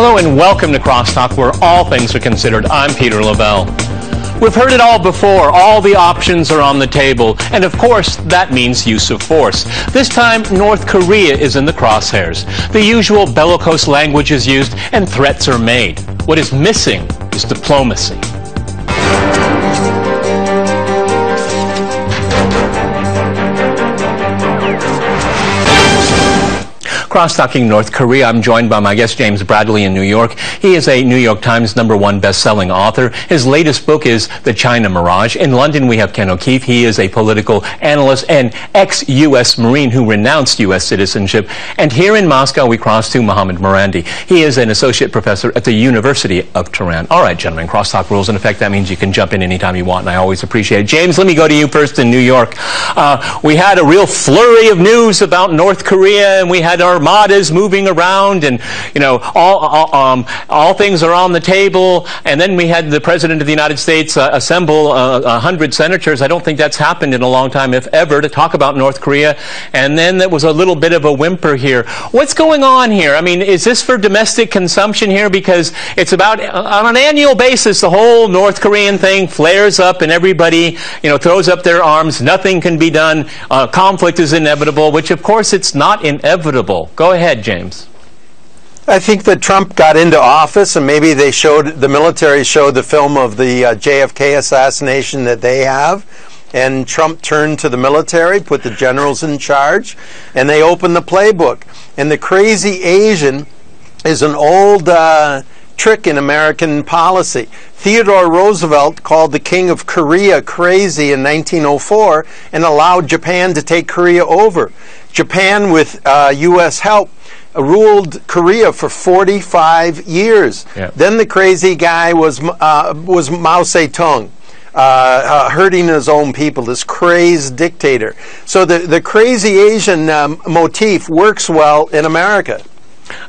Hello and welcome to Crosstalk, where all things are considered. I'm Peter Lavelle. We've heard it all before. All the options are on the table. And of course, that means use of force. This time, North Korea is in the crosshairs. The usual bellicose language is used and threats are made. What is missing is diplomacy. Cross-talking North Korea, I'm joined by my guest James Bradley in New York. He is a New York Times number one best-selling author. His latest book is The China Mirage. In London, we have Ken O'Keefe. He is a political analyst and ex-U.S. Marine who renounced U.S. citizenship. And here in Moscow, we cross to Mohammad Marandi. He is an associate professor at the University of Tehran. All right, gentlemen, crosstalk rules in effect. That means you can jump in anytime you want, and I always appreciate it. James, let me go to you first in New York. Uh, we had a real flurry of news about North Korea, and we had our armadas moving around, and you know all all, um, all things are on the table. And then we had the president of the United States uh, assemble uh, a hundred senators. I don't think that's happened in a long time, if ever, to talk about North Korea. And then there was a little bit of a whimper here. What's going on here? I mean, is this for domestic consumption here? Because it's about on an annual basis, the whole North Korean thing flares up, and everybody you know throws up their arms. Nothing can be done. Uh, conflict is inevitable, which of course it's not inevitable. Go ahead, James. I think that Trump got into office, and maybe they showed the military showed the film of the uh, JFK assassination that they have, and Trump turned to the military, put the generals in charge, and they opened the playbook. And the crazy Asian is an old uh, trick in American policy. Theodore Roosevelt called the king of Korea crazy in 1904 and allowed Japan to take Korea over. Japan, with uh, U.S. help, ruled Korea for 45 years. Yeah. Then the crazy guy was uh, was Mao Zedong. Uh, uh, hurting his own people, this crazed dictator. So the, the crazy Asian um, motif works well in America.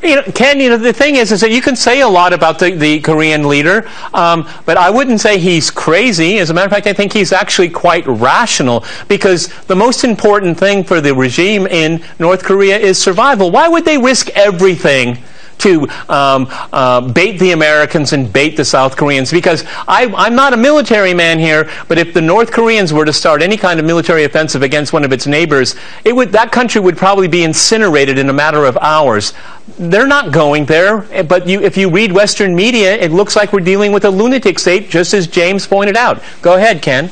You know, Ken, you know, the thing is, is that you can say a lot about the, the Korean leader, um, but I wouldn't say he's crazy. As a matter of fact, I think he's actually quite rational because the most important thing for the regime in North Korea is survival. Why would they risk everything? To um, uh, bait the Americans and bait the South Koreans because I, I'm not a military man here, but if the North Koreans were to start any kind of military offensive against one of its neighbors, it would, that country would probably be incinerated in a matter of hours. They're not going there, but you, if you read Western media, it looks like we're dealing with a lunatic state, just as James pointed out. Go ahead, Ken.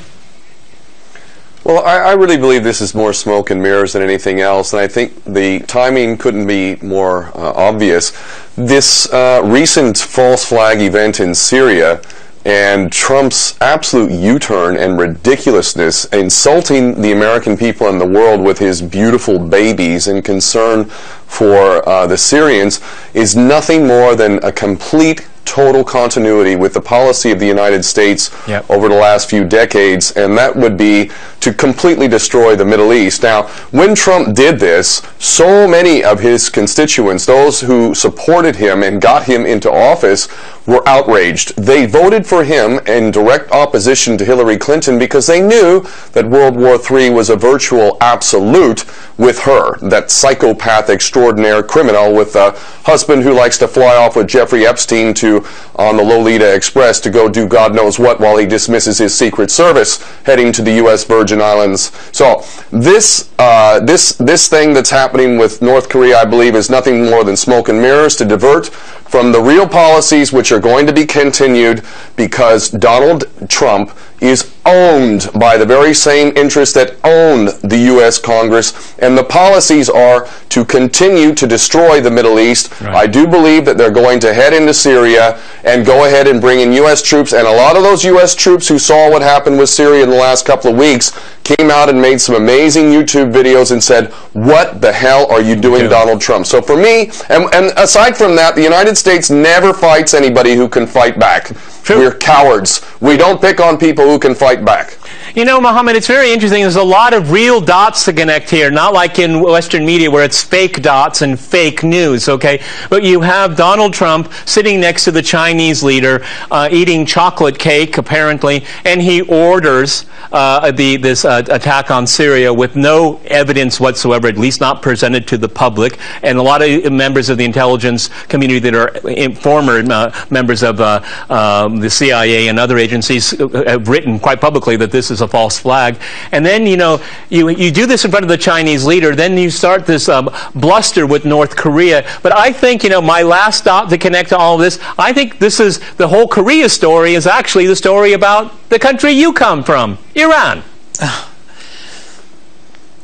Well, I, I, really believe this is more smoke and mirrors than anything else, and I think the timing couldn't be more uh, obvious. This uh, recent false flag event in Syria and Trump's absolute U-turn and ridiculousness, insulting the American people and the world with his beautiful babies and concern for uh, the Syrians, is nothing more than a complete total continuity with the policy of the United States Yep. over the last few decades, and that would be to completely destroy the Middle East. Now, when Trump did this, so many of his constituents, those who supported him and got him into office, were outraged. They voted for him in direct opposition to Hillary Clinton because they knew that World War III was a virtual absolute with her, that psychopath extraordinaire criminal with a husband who likes to fly off with Jeffrey Epstein to on the Lolita Express to go do God knows what while he dismisses his Secret Service heading to the U.S. Virgin Islands. So this uh, this this thing that's happening with North Korea, I believe, is nothing more than smoke and mirrors to divert from the real policies which are going to be continued because Donald Trump is owned by the very same interests that own the U.S. Congress, and the policies are to continue to destroy the Middle East. Right. I do believe that they're going to head into Syria and go ahead and bring in U.S. troops, and a lot of those U.S. troops who saw what happened with Syria in the last couple of weeks came out and made some amazing YouTube videos and said, what the hell are you doing, Yeah. Donald Trump? So for me, and, and aside from that, the United States never fights anybody who can fight back. True. We're cowards. We don't pick on people who can fight back. You know, Mohammed, it's very interesting. There's a lot of real dots to connect here, not like in Western media where it's fake dots and fake news, okay? But you have Donald Trump sitting next to the Chinese leader, uh, eating chocolate cake, apparently, and he orders uh, the, this uh, attack on Syria with no evidence whatsoever, at least not presented to the public. And a lot of members of the intelligence community that are former uh, members of uh, um, the CIA and other agencies have written quite publicly that this is a false flag. And then, you know, you, you do this in front of the Chinese leader, then you start this um, bluster with North Korea. But I think, you know, my last dot to connect to all of this, I think this is the whole Korea story is actually the story about the country you come from, Iran.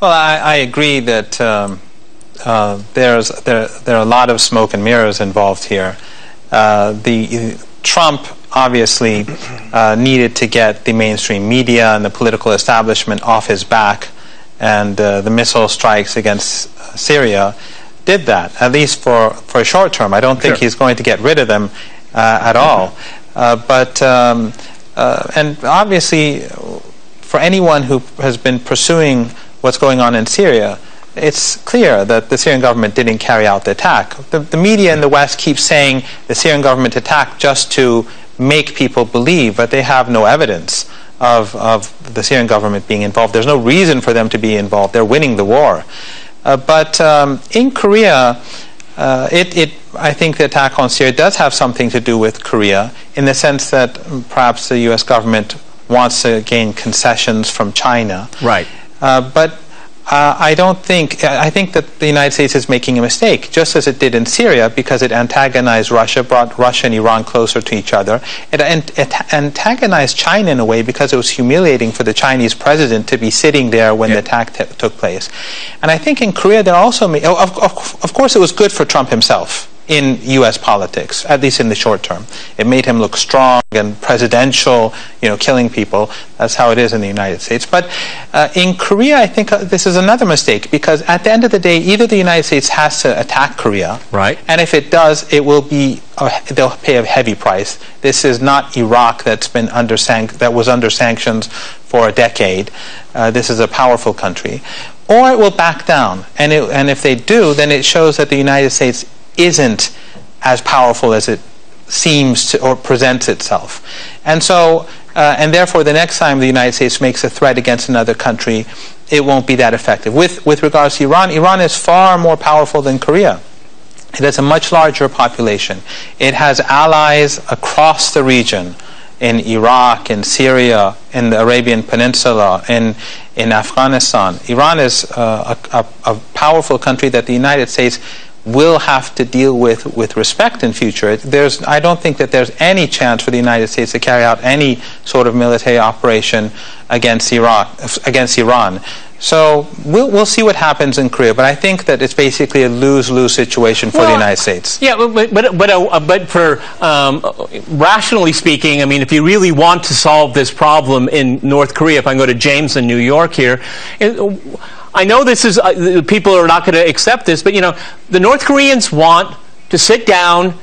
Well, I, I agree that um, uh, there's there, there are a lot of smoke and mirrors involved here. Uh, the Trump obviously uh, needed to get the mainstream media and the political establishment off his back, and uh, the missile strikes against Syria did that, at least for, for a short term. I don't think sure. he's going to get rid of them uh, at all. Uh, but, um, uh, and obviously, for anyone who has been pursuing what's going on in Syria, it's clear that the Syrian government didn't carry out the attack. The, the media in the West keeps saying the Syrian government attacked just to make people believe, but they have no evidence of, of the Syrian government being involved. There's no reason for them to be involved. They're winning the war. Uh, but um, in Korea, uh, it, it, I think the attack on Syria does have something to do with Korea in the sense that perhaps the U.S. government wants to gain concessions from China. Right. Uh, but uh, I don't think, I think that the United States is making a mistake, just as it did in Syria, because it antagonized Russia, brought Russia and Iran closer to each other. It, it antagonized China in a way because it was humiliating for the Chinese president to be sitting there when yeah. the attack t- took place. And I think in Korea, there also, oh, of, of, of course, it was good for Trump himself in U.S. politics, at least in the short term. It made him look strong and presidential, you know, killing people. That's how it is in the United States. But uh, in Korea, I think uh, this is another mistake because at the end of the day, either the United States has to attack Korea, right? And if it does, it will be they'll pay a heavy price. This is not Iraq that's been under sanc- that was under sanctions for a decade. Uh, this is a powerful country. Or it will back down, and, it, and if they do, then it shows that the United States isn't as powerful as it seems to or presents itself. And so, uh, and therefore, the next time the United States makes a threat against another country, it won't be that effective. With, with regards to Iran, Iran is far more powerful than Korea. It has a much larger population. It has allies across the region in Iraq, in Syria, in the Arabian Peninsula, in, in Afghanistan. Iran is uh, a, a, a powerful country that the United States will have to deal with with respect in future. There's, I don't think that there's any chance for the United States to carry out any sort of military operation against Iraq, against Iran. So we'll, we'll see what happens in Korea, but I think that it's basically a lose-lose situation for well, the United States. Yeah, but but but, uh, but for um, rationally speaking, I mean, if you really want to solve this problem in North Korea, if I go to James in New York here. It, I know this is, uh, people are not going to accept this, but you know, the North Koreans want to sit down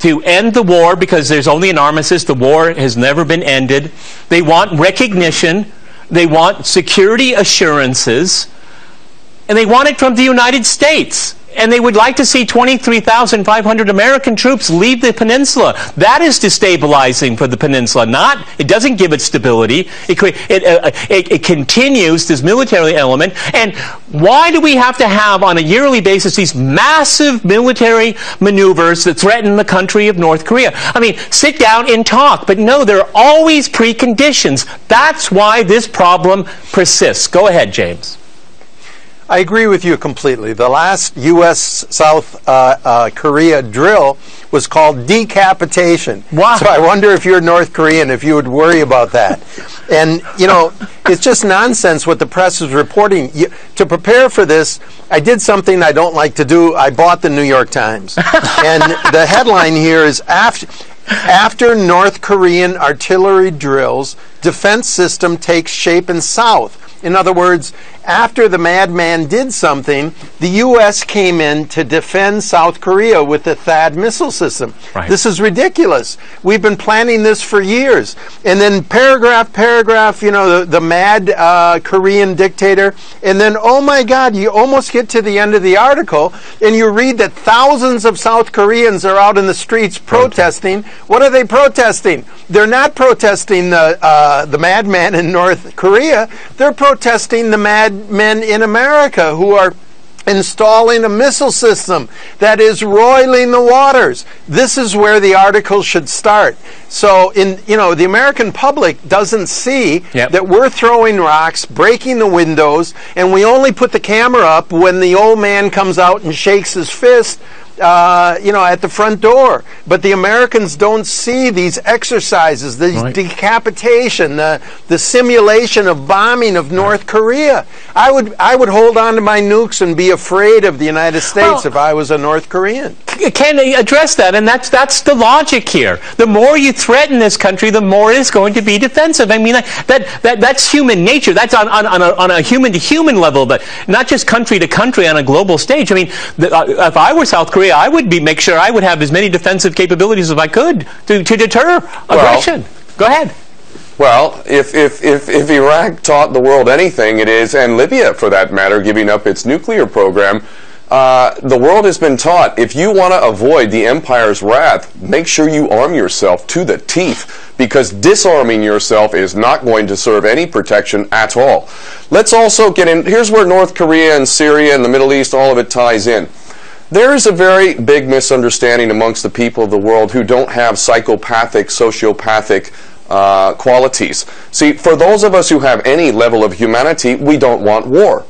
to end the war because there's only an armistice. The war has never been ended. They want recognition. They want security assurances. And they want it from the United States and they would like to see 23,500 American troops leave the peninsula. That is destabilizing for the peninsula. Not, it doesn't give it stability. It, it, uh, it, it, continues this military element. And why do we have to have, on a yearly basis, these massive military maneuvers that threaten the country of North Korea? I mean, sit down and talk. But no, there are always preconditions. That's why this problem persists. Go ahead, James. I agree with you completely. The last U.S. South uh, uh, Korea drill was called decapitation. Wow. So I wonder if you're North Korean, if you would worry about that. and, you know, it's just nonsense what the press is reporting. You, to prepare for this, I did something I don't like to do. I bought the New York Times. and the headline here is after. After North Korean artillery drills, defense system takes shape in South In other words, after the madman did something, the U.S. came in to defend South Korea with the THAAD missile system. Right. This is ridiculous. We've been planning this for years. And then paragraph, paragraph, you know, the, the mad uh, Korean dictator. And then, oh my God, you almost get to the end of the article and you read that thousands of South Koreans are out in the streets protesting. What are they protesting? They're not protesting the, uh, the madman in North Korea. They're protesting the madmen in America who are installing a missile system that is roiling the waters. This is where the article should start. So in you know the American public doesn't see Yep. that we're throwing rocks, breaking the windows, and we only put the camera up when the old man comes out and shakes his fist uh, you know, at the front door. But the Americans don't see these exercises, the Right. decapitation, the, the simulation of bombing of North Korea. I would, I would hold on to my nukes and be afraid of the United States Well- if I was a North Korean. Can they address that? And that's that's the logic here. The more you threaten this country, the more it's going to be defensive. I mean, that, that, that that's human nature. That's on, on, on, a, on a human to human level, but not just country to country on a global stage. I mean, the, uh, if I were South Korea, I would be make sure I would have as many defensive capabilities as I could to, to deter aggression. Go ahead. Well, if, if, if, if Iraq taught the world anything, it is, and Libya for that matter, giving up its nuclear program, uh, the world has been taught if you want to avoid the empire's wrath, make sure you arm yourself to the teeth because disarming yourself is not going to serve any protection at all. Let's also get in. Here's where North Korea and Syria and the Middle East, all of it ties in. There is a very big misunderstanding amongst the people of the world who don't have psychopathic, sociopathic uh, qualities. See, for those of us who have any level of humanity, we don't want war.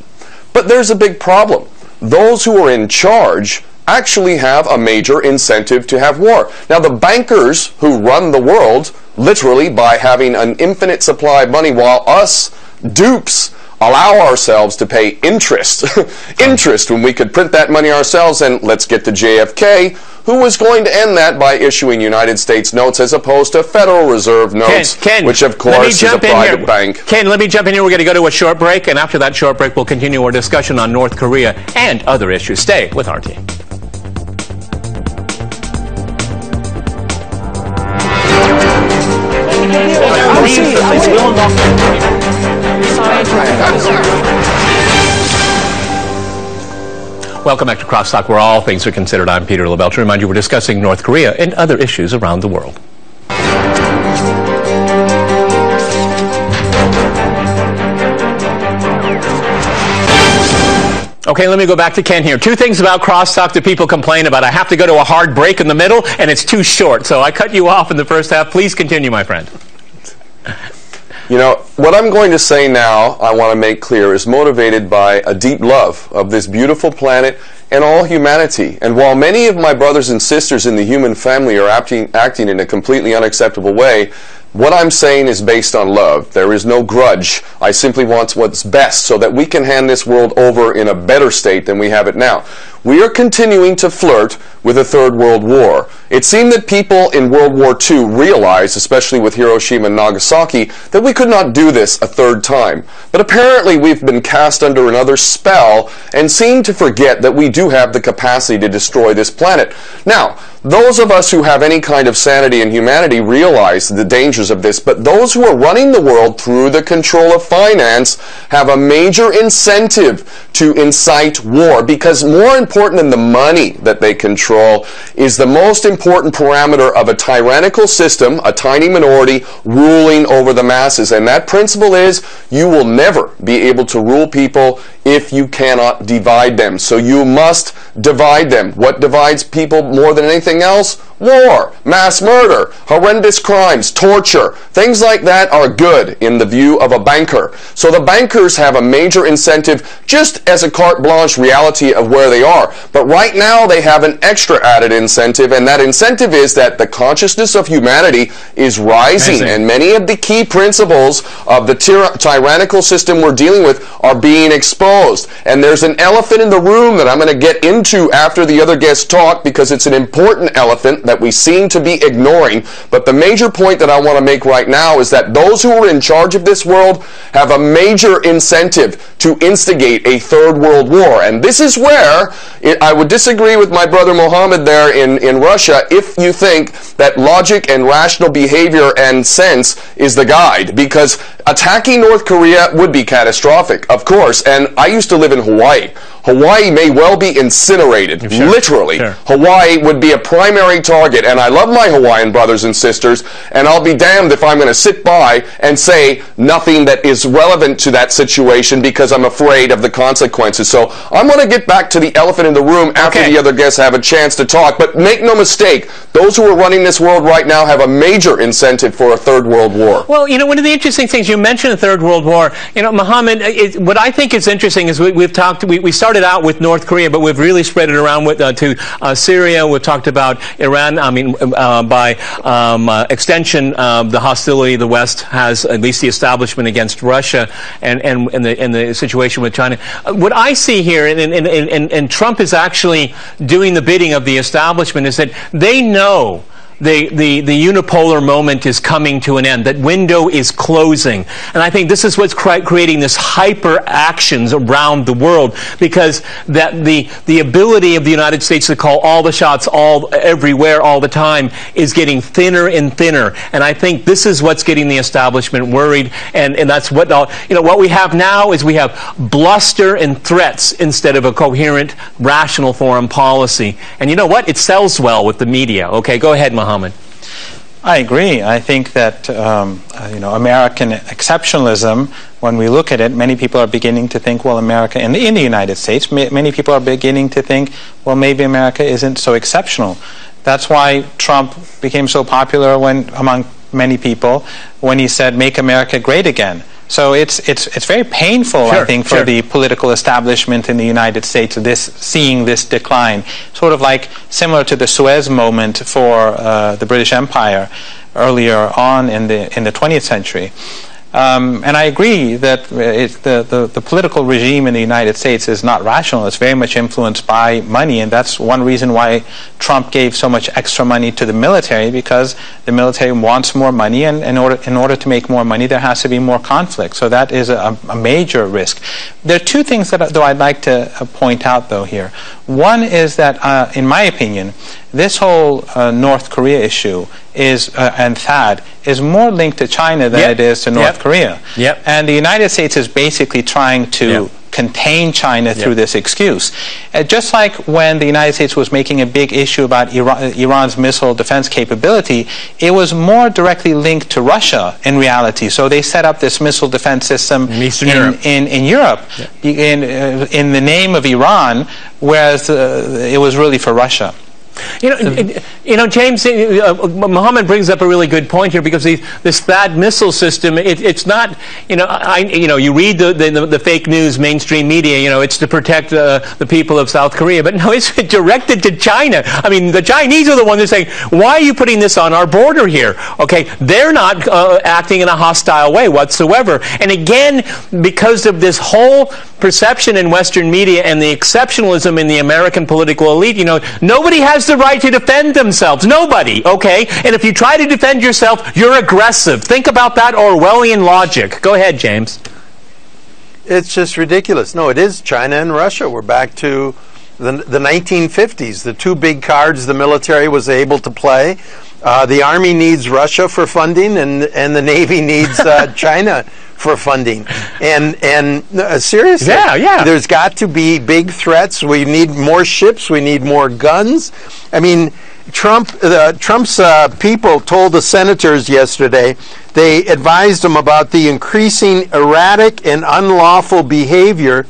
But there's a big problem. Those who are in charge actually have a major incentive to have war. Now, the bankers who run the world, literally by having an infinite supply of money, while us dupes allow ourselves to pay interest. interest when we could print that money ourselves, and let's get to JFK, who was going to end that by issuing United States notes as opposed to Federal Reserve notes, Ken, which of course is a private bank. Ken, let me jump in here. We're going to go to a short break, and after that short break, we'll continue our discussion on North Korea and other issues. Stay with RT. Welcome back to Crosstalk, where all things are considered. I'm Peter Lavelle. To remind you, we're discussing North Korea and other issues around the world. Okay, let me go back to Ken here. Two things about crosstalk that people complain about. I have to go to a hard break in the middle, and it's too short. So I cut you off in the first half. Please continue, my friend. You know, what I'm going to say now, I want to make clear, is motivated by a deep love of this beautiful planet and all humanity. And while many of my brothers and sisters in the human family are acting, acting in a completely unacceptable way, what I'm saying is based on love. There is no grudge. I simply want what's best so that we can hand this world over in a better state than we have it now. We are continuing to flirt with a third world war. It seemed that people in World War II realized, especially with Hiroshima and Nagasaki, that we could not do this a third time. But apparently we've been cast under another spell and seem to forget that we do have the capacity to destroy this planet. Now, those of us who have any kind of sanity and humanity realize the dangers of this, but those who are running the world through the control of finance have a major incentive to incite war because more important than the money that they control is the most important parameter of a tyrannical system, a tiny minority ruling over the masses. And that principle is you will never be able to rule people if you cannot divide them. So you must divide them. What divides people more than anything else? War, mass murder, horrendous crimes, torture. Things like that are good in the view of a banker. So the bankers have a major incentive just as a carte blanche reality of where they are. But right now they have an extra added incentive and that incentive is that the consciousness of humanity is rising Amazing. and many of the key principles of the tyra- tyrannical system we're dealing with are being exposed exposed. And there's an elephant in the room that I'm going to get into after the other guests talk because it's an important elephant that we seem to be ignoring. But the major point that I want to make right now is that those who are in charge of this world have a major incentive to instigate a third world war. And this is where it, I would disagree with my brother Mohammed there in, in Russia if you think that logic and rational behavior and sense is the guide. Because attacking North Korea would be catastrophic, of course. And I used to live in Hawaii. Hawaii may well be incinerated, Sure. literally. Sure. Hawaii would be a primary target, and I love my Hawaiian brothers and sisters, and I'll be damned if I'm going to sit by and say nothing that is relevant to that situation because I'm afraid of the consequences. So I'm going to get back to the elephant in the room after Okay. the other guests have a chance to talk. But make no mistake, those who are running this world right now have a major incentive for a third world war. Well, you know, one of the interesting things you mentioned the Third World War. You know, Mohammed, it, what I think is interesting is we, we've talked. We, we started out with North Korea, but we've really spread it around with uh, to uh, Syria. We've talked about Iran. I mean, uh, by um, uh, extension, the hostility the West has, at least the establishment against Russia, and and, and the and the situation with China. Uh, what I see here, and, and, and, and Trump is actually doing the bidding of the establishment, is that they know the, the, the unipolar moment is coming to an end. That window is closing. And I think this is what's cri- creating this hyper actions around the world because that the, the ability of the United States to call all the shots all everywhere all the time is getting thinner and thinner. And I think this is what's getting the establishment worried. And, and that's what, uh, you know, what we have now is we have bluster and threats instead of a coherent, rational foreign policy. And you know what? It sells well with the media. Okay, go ahead, Mohammed. I agree. I think that um, uh, you know American exceptionalism. When we look at it, many people are beginning to think, well, America in the, in the United States, ma- many people are beginning to think, well, maybe America isn't so exceptional. That's why Trump became so popular when among many people when he said, "Make America Great Again." So it's it's it's very painful, I think, for sure. the political establishment in the United States this seeing this decline, sort of like similar to the Suez moment for uh, the British Empire earlier on in the in the 20th century. Um, and I agree that the, the the political regime in the United States is not rational. It's very much influenced by money, and that's one reason why Trump gave so much extra money to the military because the military wants more money, and in order in order to make more money, there has to be more conflict. So that is a, a major risk. There are two things that though I'd like to uh, point out though here. One is that, uh, in my opinion, this whole uh, North Korea issue is uh, and THAAD is more linked to China than Yep. it is to North Yep. Korea. Yep. And the United States is basically trying to Yep. contain China through this excuse. Uh, just like when the United States was making a big issue about Iran, Iran's missile defense capability, it was more directly linked to Russia in reality. So they set up this missile defense system In Eastern in, Europe. in, in Europe in, uh, in the name of Iran, whereas uh, it was really for Russia. You know, it- you know, James, uh, uh, Mohammed brings up a really good point here because these, this THAAD missile system, it, it's not, you know, I, you know, you read the, the, the fake news mainstream media, you know, it's to protect uh, the people of South Korea, but no, it's directed to China. I mean, the Chinese are the ones that saying, why are you putting this on our border here? Okay, they're not uh, acting in a hostile way whatsoever. And again, because of this whole perception in Western media and the exceptionalism in the American political elite, you know, nobody has the right to defend themselves. Nobody, okay? And if you try to defend yourself, you're aggressive. Think about that Orwellian logic. Go ahead, James. It's just ridiculous. No, it is China and Russia. We're back to the, the 1950s, the two big cards the military was able to play. Uh, the Army needs Russia for funding, and, and the Navy needs uh, China for funding. And, and uh, seriously, Yeah, yeah. there's got to be big threats. We need more ships, we need more guns. I mean, Trump, uh, Trump's uh, people told the senators yesterday they advised them about the increasing erratic and unlawful behavior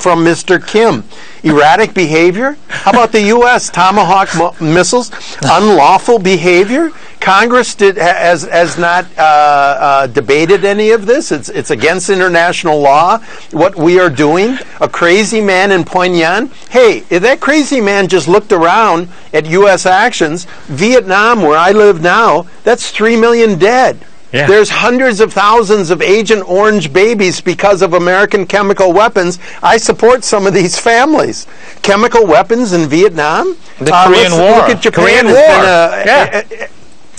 from Mr. Kim. Erratic behavior? How about the U.S. Tomahawk missiles? Unlawful behavior? Congress did has has not uh, uh, debated any of this. It's it's against international law. What we are doing, a crazy man in Pyongyang. Hey, if that crazy man just looked around at U.S. actions, Vietnam, where I live now, that's three million dead. Yeah. There's hundreds of thousands of Agent Orange babies because of American chemical weapons. I support some of these families. Chemical weapons in Vietnam. The Uh, Korean War. Look at Japan. Korean War. a- Yeah. a- a-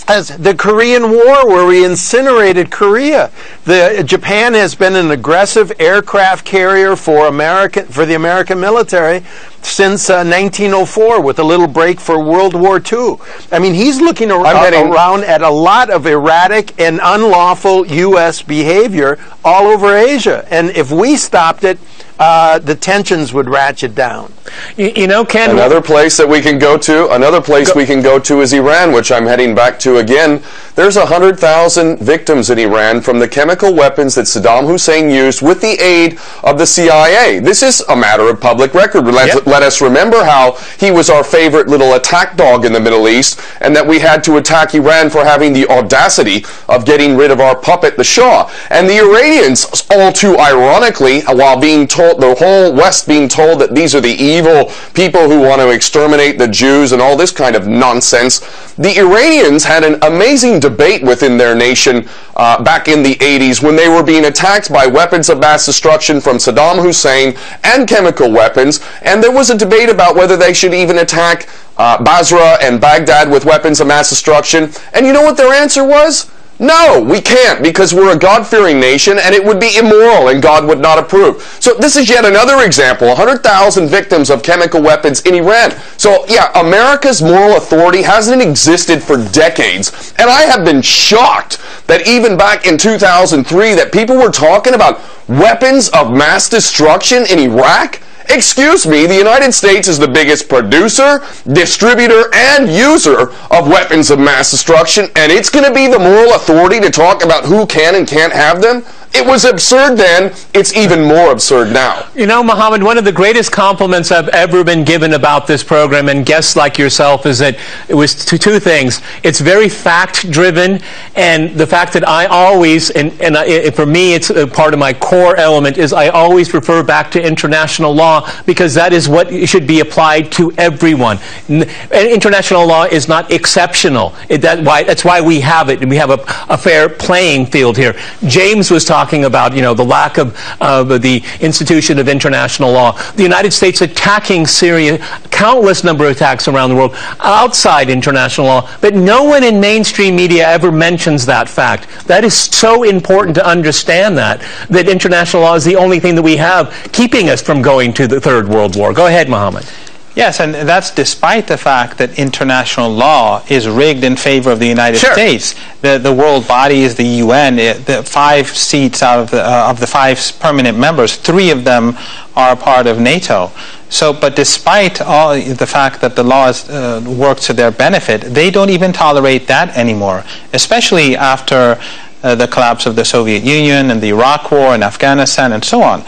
as the Korean War, where we incinerated Korea. The Japan has been an aggressive aircraft carrier for American for the American military since uh, 1904, with a little break for World War II. I mean, he's looking ar- I'm around at a lot of erratic and unlawful U.S. behavior all over Asia, and if we stopped it, uh, the tensions would ratchet down. You, you know, Ken. Another place that we can go to, another place we can go to is Iran, which I'm heading back to again. There's 100,000 victims in Iran from the chemical weapons that Saddam Hussein used with the aid of the CIA. This is a matter of public record. Let, Yep. let us remember how he was our favorite little attack dog in the Middle East and that we had to attack Iran for having the audacity of getting rid of our puppet, the Shah. And the Iranians, all too ironically, while being told, the whole West being told that these are the evil people who want to exterminate the Jews and all this kind of nonsense, the Iranians had an amazing debate within their nation uh, back in the 80s when they were being attacked by weapons of mass destruction from Saddam Hussein and chemical weapons. And there was a debate about whether they should even attack uh, Basra and Baghdad with weapons of mass destruction. And you know what their answer was? No, we can't because we're a God-fearing nation and it would be immoral and God would not approve. So this is yet another example, 100,000 victims of chemical weapons in Iran. So yeah, America's moral authority hasn't existed for decades. And I have been shocked that even back in 2003 that people were talking about weapons of mass destruction in Iraq. Excuse me, the United States is the biggest producer, distributor, and user of weapons of mass destruction, and it's going to be the moral authority to talk about who can and can't have them? It was absurd then, it's even more absurd now. You know, Mohammed, one of the greatest compliments I've ever been given about this program and guests like yourself is that it was two, two things. It's very fact driven, and the fact that I always, and, and I, for me, it's part of my core element, is I always refer back to international law because that is what should be applied to everyone. International law is not exceptional. It, that why, that's why we have it, and we have a, a fair playing field here. James was talking about, you know, the lack of the institution of international law. The United States attacking Syria, countless number of attacks around the world outside international law, but no one in mainstream media ever mentions that fact. That is so important to understand that, that international law is the only thing that we have keeping us from going to the Third World War. Go ahead, Mohammed. Yes, and that's despite the fact that international law is rigged in favor of the United Sure. States. The, the world body is the UN. It, the five seats out of the, uh, of the five permanent members, three of them are a part of NATO. So, but despite all the fact that the laws uh, work to their benefit, they don't even tolerate that anymore, especially after uh, the collapse of the Soviet Union and the Iraq War and Afghanistan and so on.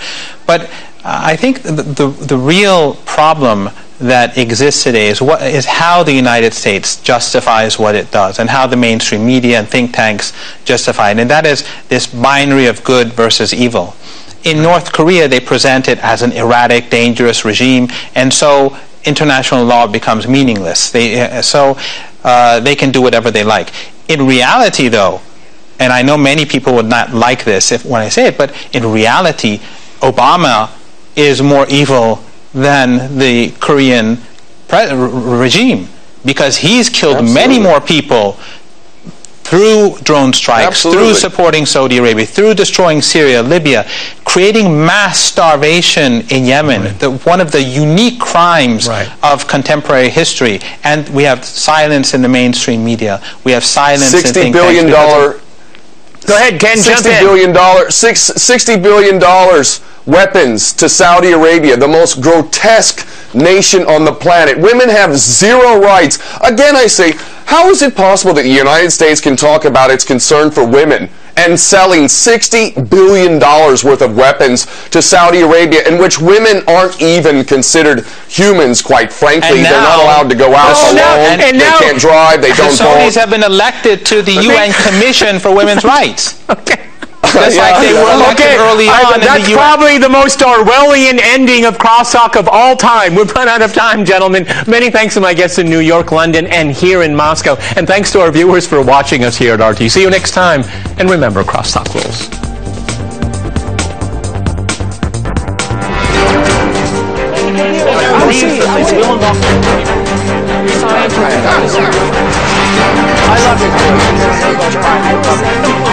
But I think the, the, the real problem that exists today is what is how the United States justifies what it does and how the mainstream media and think tanks justify it. And that is this binary of good versus evil. In North Korea, they present it as an erratic, dangerous regime, and so international law becomes meaningless. They, uh, so uh, they can do whatever they like. In reality, though, and I know many people would not like this if, when I say it, but in reality, Obama is more evil than the Korean regime because he's killed many more people through drone strikes, Absolutely. through supporting Saudi Arabia, through destroying Syria, Libya, creating mass starvation in Yemen, the, one of the unique crimes Right. of contemporary history. And we have silence in the mainstream media. We have silence in Sixty billion tanks because of- dollar Go ahead, Ken, Sixty billion dollars, six, sixty billion dollars weapons to Saudi Arabia, the most grotesque nation on the planet. Women have zero rights. Again, I say, how is it possible that the United States can talk about its concern for women and selling sixty billion dollars worth of weapons to Saudi Arabia, in which women aren't even considered humans? Quite frankly, And they're not allowed to go out alone. now- and- and they now- can't drive. They don't vote. Saudis have been elected to the UN Commission for Women's Rights. Okay. Just like they were elected Okay, early I- on in that's the U.S. probably the most Orwellian ending of crosstalk of all time. We've run out of time, gentlemen. Many thanks to my guests in New York, London, and here in Moscow. And thanks to our viewers for watching us here at RT. See you next time. And remember, crosstalk rules. I love it.